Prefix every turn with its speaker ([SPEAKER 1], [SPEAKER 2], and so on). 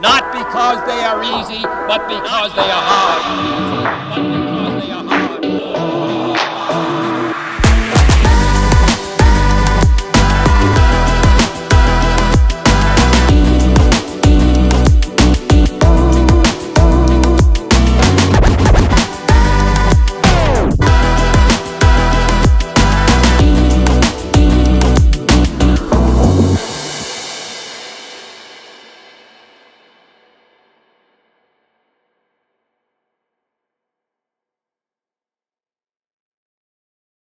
[SPEAKER 1] Not because they are easy, but because they are hard.